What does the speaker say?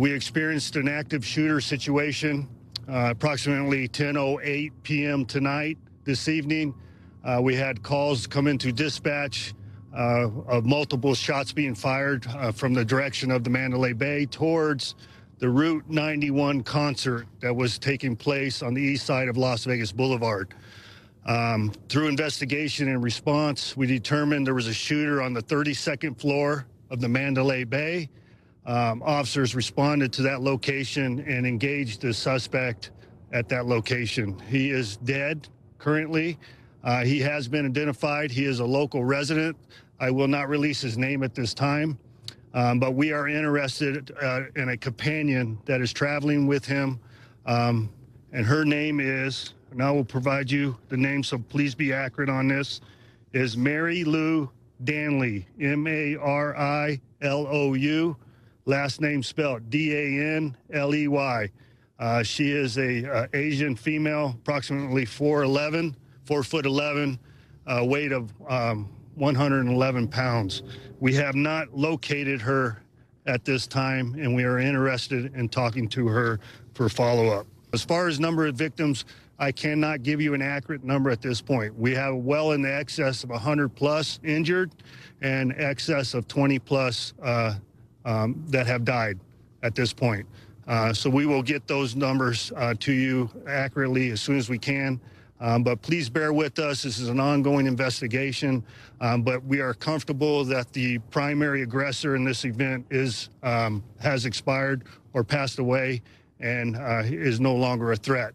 We experienced an active shooter situation uh, approximately 10:08 p.m. tonight. This evening, uh, we had calls come into dispatch uh, of multiple shots being fired uh, from the direction of the Mandalay Bay towards the Route 91 concert that was taking place on the east side of Las Vegas Boulevard. Um, through investigation and response, we determined there was a shooter on the 32nd floor of the Mandalay Bay. Um, officers responded to that location and engaged the suspect at that location. He is dead currently. Uh, he has been identified. He is a local resident. I will not release his name at this time, um, but we are interested uh, in a companion that is traveling with him, um, and her name is, and I will provide you the name, so please be accurate on this, is Marilou Danley, M A R I L O U, last name spelled D A N L E Y. Uh, she is a uh, Asian female, approximately 4'11, 4 foot 11, uh, weight of um, 111 pounds. We have not located her at this time, and we are interested in talking to her for follow up. As far as number of victims, I cannot give you an accurate number at this point. We have well in the excess of 100 plus injured and excess of 20 plus uh, um, that have died at this point. Uh, so we will get those numbers uh, to you accurately as soon as we can. Um, but please bear with us. This is an ongoing investigation, um, but we are comfortable that the primary aggressor in this event is um, has expired or passed away and uh, is no longer a threat.